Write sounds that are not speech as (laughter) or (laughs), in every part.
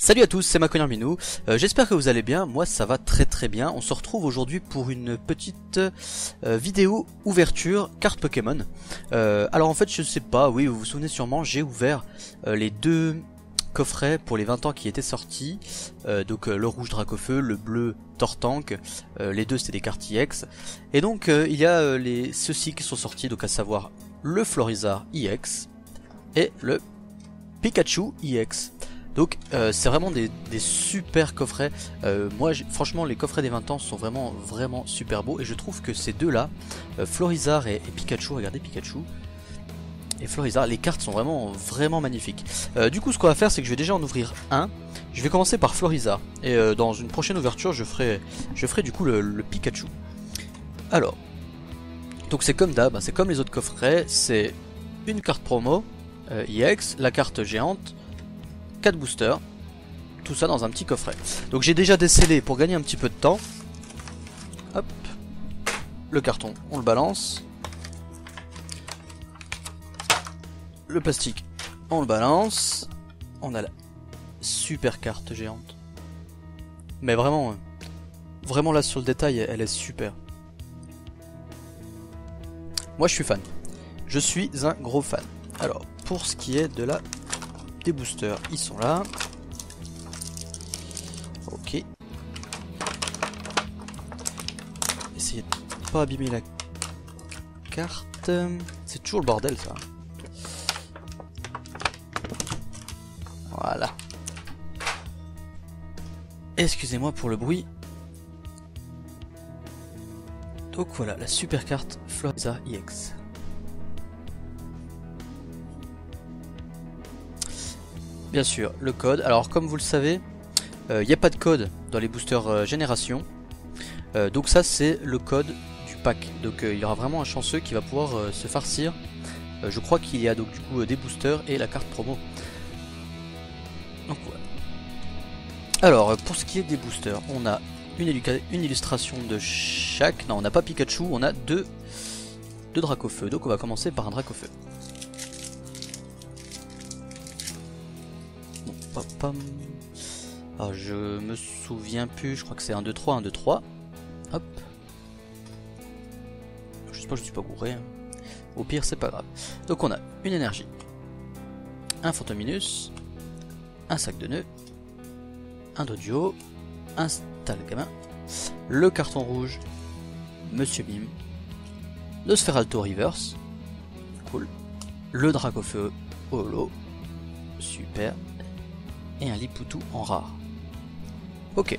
Salut à tous, c'est Maconner Minou, euh, j'espère que vous allez bien, moi ça va très très bien, on se retrouve aujourd'hui pour une petite euh, vidéo ouverture carte Pokémon. Euh, alors en fait je sais pas, oui vous vous souvenez sûrement, j'ai ouvert les deux coffrets pour les 20 ans qui étaient sortis, donc le rouge Dracofeu, le bleu Tortank, les deux c'était des cartes EX, et donc il y a les ceux-ci qui sont sortis, donc à savoir le Florizard EX et le Pikachu EX. Donc euh, c'est vraiment des, super coffrets. Euh, moi franchement les coffrets des 20 ans sont vraiment vraiment super beaux et je trouve que ces deux là, euh, Florizard et, Pikachu, regardez Pikachu et Florizard, les cartes sont vraiment vraiment magnifiques. du coup ce qu'on va faire c'est que je vais déjà en ouvrir un. Je vais commencer par Florizard et dans une prochaine ouverture je ferai, du coup le, Pikachu. Alors, donc c'est comme d'hab, hein, c'est comme les autres coffrets, c'est une carte promo, EX, la carte géante, 4 boosters. Tout ça dans un petit coffret. Donc j'ai déjà décédé pour gagner un petit peu de temps. Hop. Le carton, on le balance. Le plastique, on le balance. On a la super carte géante. Mais vraiment, hein. vraiment là sur le détail, elle est super. Moi je suis fan. Je suis un gros fan. Alors, pour ce qui est de la boosters, ils sont là. Ok. Essayez de pas abîmer la carte. C'est toujours le bordel ça. Voilà. Excusez-moi pour le bruit. Donc voilà, la super carte Floriza EX. Bien sûr, le code. Alors comme vous le savez, il euh, n'y a pas de code dans les boosters euh, génération. Euh, donc ça c'est le code du pack. Donc il y aura vraiment un chanceux qui va pouvoir se farcir. je crois qu'il y a donc du coup des boosters et la carte promo. Donc voilà. Alors pour ce qui est des boosters, on a une, illustration de chaque. Non, on n'a pas Pikachu, on a deux, deux Dracofeu. Donc on va commencer par un Dracofeu. Alors, je me souviens plus, je crois que c'est 1, 2, 3, 1, 2, 3. Hop. Je sais pas, je suis pas bourré. Hein. Au pire, c'est pas grave. Donc, on a une énergie, un Fantominus, un sac de nœuds, un Dodio, un gamin le carton rouge, Monsieur Bim, le Spheralto Reverse, cool, le Dracofeu Holo, super, et un Liputu en rare. Ok.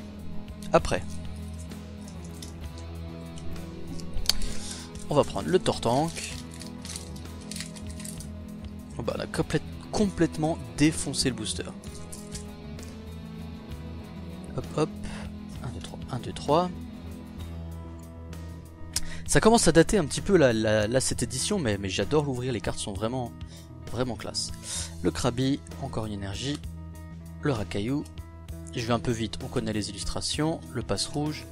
Après. On va prendre le Tortank. Oh bah, on a complètement défoncé le booster. Hop hop. 1, 2, 3. 1, 2, 3. Ça commence à dater un petit peu là, cette édition, mais, mais j'adore l'ouvrir, les cartes sont vraiment, vraiment classe. Le Krabi, encore une énergie le racaillou, je vais un peu vite, on connaît les illustrations, le passe rouge,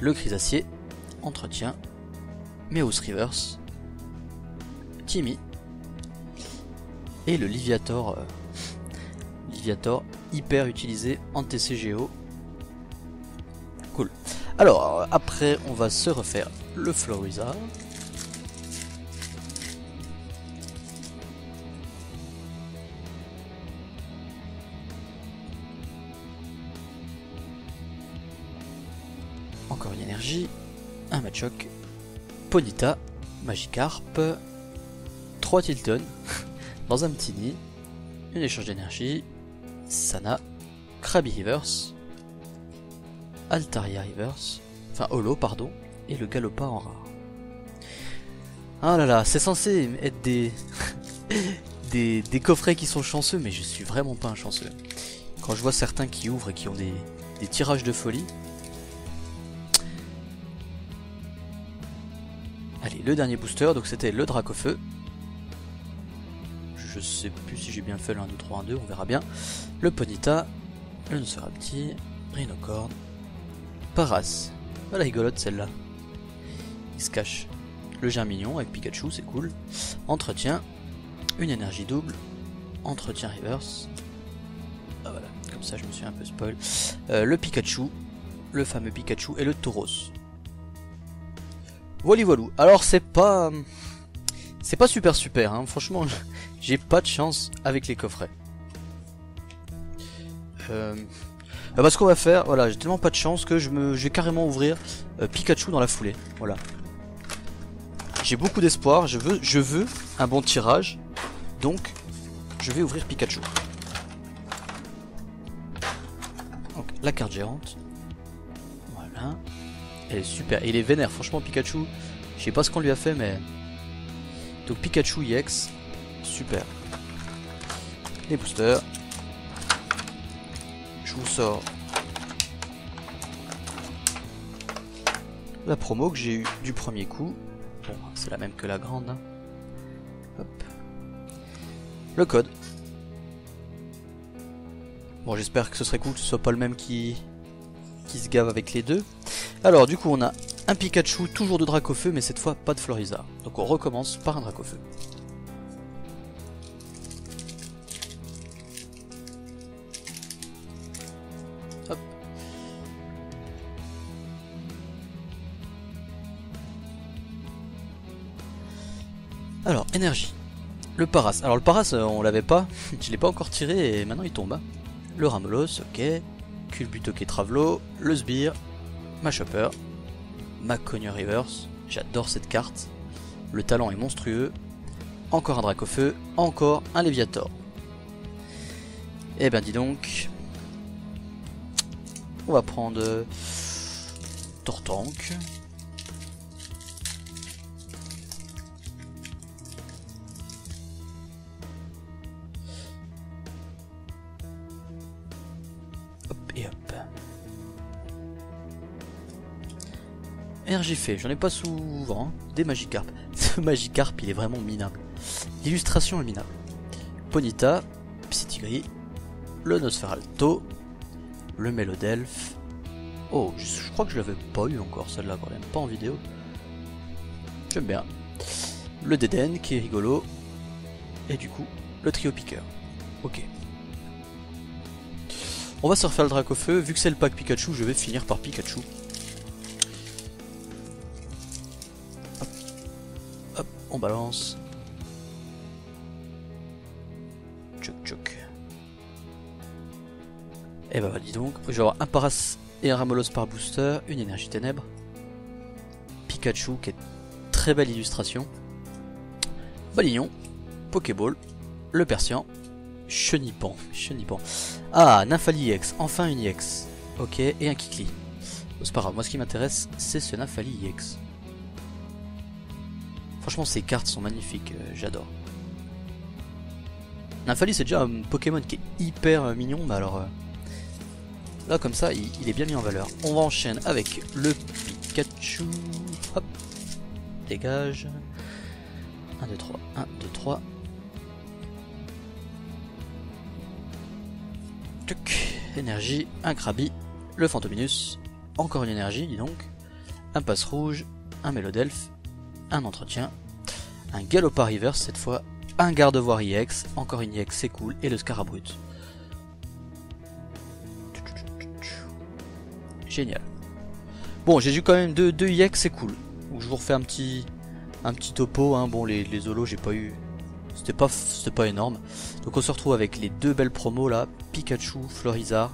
le crisacier, entretien, Meus Rivers, Timmy, et le Liviator, euh, Liviator hyper utilisé en TCGO. Cool. Alors, après, on va se refaire le Florizard. Énergie, un Machoc, Ponita, Magikarp, 3 Tilton (laughs) dans un petit nid, une échange d'énergie, Sana, Krabby Rivers, Altaria Rivers, enfin Holo pardon, et le Galopa en rare. Ah là là, c'est censé être des... (laughs) des, coffrets qui sont chanceux, mais je suis vraiment pas un chanceux. Quand je vois certains qui ouvrent et qui ont des tirages de folie, dernier booster, donc c'était le Dracofeu. Je sais plus si j'ai bien fait le 1, 2, 3, 1, 2, on verra bien. Le Ponita, le Nosferapti, Rhinocorn, Paras. Voilà, rigolote celle-là. Il se cache. Le Germignon avec Pikachu, c'est cool. Entretien, une énergie double, entretien reverse. Ah voilà, comme ça je me suis un peu spoil. Euh, le Pikachu, le fameux Pikachu et le Tauros. Voilà voilà. Alors c'est pas... C'est pas super super, hein. franchement (laughs) j'ai pas de chance avec les coffrets. Euh... Bah, ce qu'on va faire, voilà, j'ai tellement pas de chance que je, me, vais carrément ouvrir euh, Pikachu dans la foulée. Voilà. J'ai beaucoup d'espoir, je veux, je veux un bon tirage, donc je vais ouvrir Pikachu. Donc la carte gérante. Elle est super. Et il est vénère, franchement Pikachu. Je sais pas ce qu'on lui a fait mais. Donc Pikachu EX. Super. Les boosters je vous sors la promo que j'ai eu du premier coup. Bon, c'est la même que la grande. Hein. Hop. Le code. Bon, j'espère que ce serait cool que ce soit pas le même qui, qui se gave avec les deux. Alors, du coup, on a un Pikachu, toujours de Dracofeu, mais cette fois pas de Florizard. Donc on recommence par un Dracofeu. Alors, énergie. Le Paras. Alors le Paras, euh, on l'avait pas. (laughs) Je l'ai pas encore tiré et maintenant il tombe. Hein. Le Ramolos, ok. Culbutoke Travelo. Le Sbire. Ma Chopper. Ma Cogner Reverse. J'adore cette carte. Le talent est monstrueux. Encore un Dracofeu. Encore un Léviator. Eh ben dis donc. On va prendre... Tortank. RGF, j'en ai pas souvent. Hein. Des Magikarp. (laughs) Ce Magikarp, il est vraiment minable. L'illustration est minable. Ponita, Psytigris, le Nosferalto, le Melodelph. Oh, je, crois que je l'avais pas eu encore celle-là quand même, pas en vidéo. J'aime bien. Le Deden qui est rigolo. Et du coup, le trio piqueur. Ok. On va se refaire le Dracofeu. Vu que c'est le pack Pikachu, je vais finir par Pikachu. On balance. Tchouk tchouk. Et eh bah, ben, dis donc, je vais avoir un Paras et un Ramolos par booster, une énergie ténèbres. Pikachu qui est très belle illustration. Balignon, Pokéball, le Persian, Chenipan, Chenipan. Ah, Nymphali EX, enfin une EX. Ok, et un Kikli. c'est pas grave, moi ce qui m'intéresse, c'est ce Nymphali EX. Franchement, ces cartes sont magnifiques, euh, j'adore. Nymphali, c'est déjà un Pokémon qui est hyper euh, mignon, mais alors... Euh, là, comme ça, il, est bien mis en valeur. On va enchaîner avec le Pikachu. Hop. Dégage. 1, 2, 3. 1, 2, 3. énergie, un Krabi, le Fantominus, encore une énergie, dis donc, un passe rouge, un Mélodelphe, un entretien, un Galopar Reverse cette fois, un Gardevoir EX, encore une EX c'est cool, et le Scarabrut. Génial. Bon, j'ai eu quand même deux, deux EX, c'est cool. je vous refais un petit, topo. Hein. Bon, les, les j'ai pas eu c'était pas, pas énorme. Donc on se retrouve avec les deux belles promos là, Pikachu, Florizard,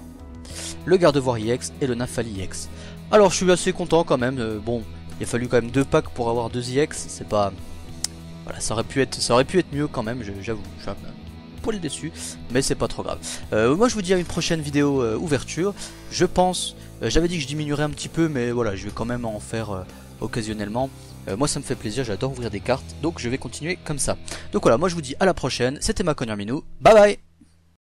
le Gardevoir EX et le Nafali EX. Alors je suis assez content quand même, euh, bon, il a fallu quand même deux packs pour avoir deux EX, c'est pas... Voilà, ça aurait pu être, ça aurait pu être mieux quand même, j'avoue, je suis un poil déçu, mais c'est pas trop grave. Euh, moi je vous dis à une prochaine vidéo euh, ouverture, je pense, j'avais dit que je diminuerais un petit peu, mais voilà, je vais quand même en faire occasionnellement. Euh, moi ça me fait plaisir, j'adore ouvrir des cartes, donc je vais continuer comme ça. Donc voilà, moi je vous dis à la prochaine, c'était ma Minou, bye bye